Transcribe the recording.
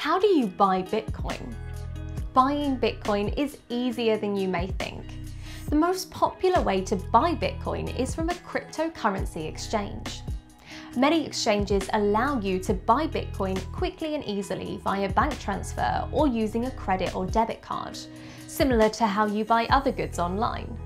How do you buy Bitcoin? Buying Bitcoin is easier than you may think. The most popular way to buy Bitcoin is from a cryptocurrency exchange. Many exchanges allow you to buy Bitcoin quickly and easily via bank transfer or using a credit or debit card, similar to how you buy other goods online.